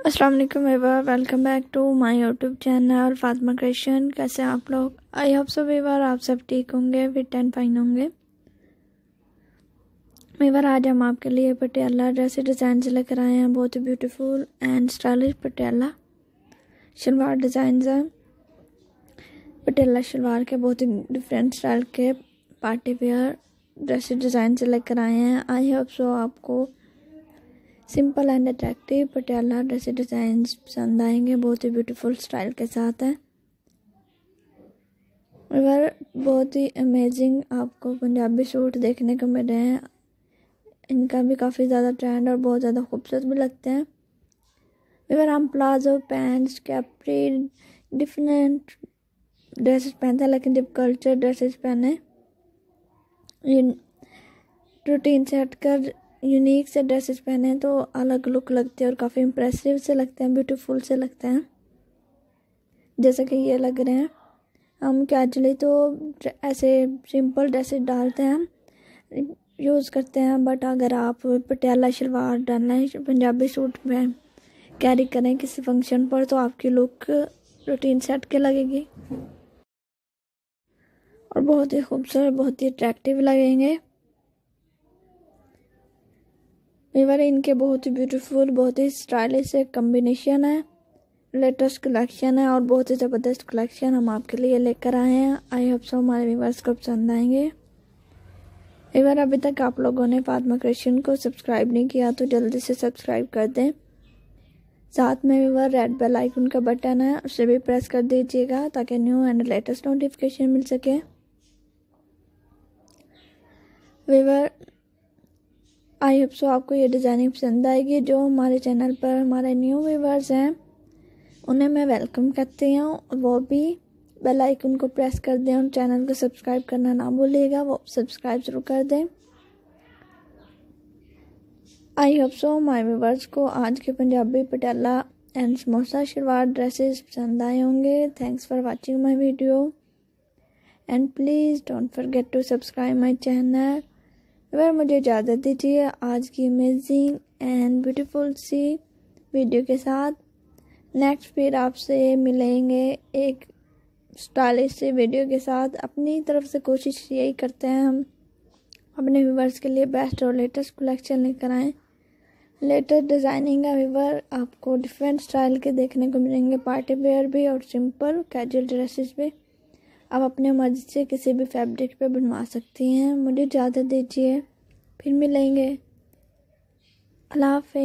अस्सलाम वालेकुम viewer welcome back to my YouTube channel Fatima Christian कैसे आप लोग? आई होप सो वीवर आप सब ठीक होंगे फिट एंड फाइन होंगे। वीवर आज हम आपके लिए पटियाला जैसे डिज़ाइन से लेकर आए हैं। बहुत ही beautiful and stylish Patiala. Salwar design हैं। पटियाला शलवार के बहुत ही डिफरेंट स्टाइल के पार्टी वेयर ड्रेस डिज़ाइन से लेकर आए हैं। आई होप सो आपको simple and attractive, Patiala dress design पसंद आएँगे, बहुत ही ब्यूटीफुल स्टाइल के साथ है। अगर बहुत ही अमेजिंग आपको पंजाबी सूट देखने को मिल रहे हैं। इनका भी काफ़ी ज़्यादा ट्रेंड और बहुत ज़्यादा खूबसूरत भी लगते हैं। अगर हम palazzo pants, capri different dresses पहनते हैं, लेकिन जब कल्चर ड्रेसेस पहने रूटीन से हटकर यूनिक से ड्रेसेस पहने तो अलग लुक लगते हैं और काफ़ी इम्प्रेसिव से लगते हैं ब्यूटीफुल से लगते हैं। जैसे कि ये लग रहे हैं, हम कैजुअली तो ऐसे सिंपल ड्रेसेस डालते हैं यूज़ करते हैं बट अगर आप पटियाला शलवार डालना है, पंजाबी सूट में कैरी करें किसी फ़ंक्शन पर तो आपकी लुक रूटीन सेट के लगेगी। और बहुत ही खूबसूरत, बहुत ही अट्रैक्टिव लगेंगे। वीवर इनके बहुत ही ब्यूटीफुल बहुत ही स्टाइलिश कम्बिनेशन है। लेटेस्ट कलेक्शन है और बहुत ही ज़बरदस्त कलेक्शन हम आपके लिए लेकर आए हैं। आई होप सो हमारे व्यूवर्स को पसंद आएँगे। वीवर अभी तक आप लोगों ने फातमा क्रिश्चियन को सब्सक्राइब नहीं किया तो जल्दी से सब्सक्राइब कर दें। साथ में वीवर रेड बेल आइकन का बटन है, उसे भी प्रेस कर दीजिएगा ताकि न्यू एंड लेटेस्ट नोटिफिकेशन मिल सके। वीवर आई होप सो आपको ये डिज़ाइनिंग पसंद आएगी। जो हमारे चैनल पर हमारे न्यू व्यूवर्स हैं, उन्हें मैं वेलकम करती हूँ। वो भी बेल आइकन को प्रेस कर दें और चैनल को सब्सक्राइब करना ना भूलिएगा। वो सब्सक्राइब ज़रूर कर दें। आई होप सो माई व्यूवर्स को आज के पंजाबी पटियाला एंड समोसा, शलवार ड्रेसेस पसंद आए होंगे। Thanks for watching my video and please don't forget to subscribe my channel अगर मुझे इजाज़त दीजिए आज की अमेजिंग एंड ब्यूटीफुल सी वीडियो के साथ। नेक्स्ट फिर आपसे मिलेंगे एक स्टाइलिश सी वीडियो के साथ। अपनी तरफ़ से कोशिश यही करते हैं हम। अपने व्यूवर्स के लिए बेस्ट और लेटेस्ट कलेक्शन लेकर आएँ। लेटेस्ट डिज़ाइनिंग का व्यूवर आपको डिफरेंट स्टाइल के देखने को मिलेंगे। पार्टी वेयर भी और सिंपल कैजुअल ड्रेसेस भी। आप अपने मर्ज़ी से किसी भी फैब्रिक पे बनवा सकती हैं। मुझे ज़्यादा दीजिए, फिर मिलेंगे। अल्लाह हाफ़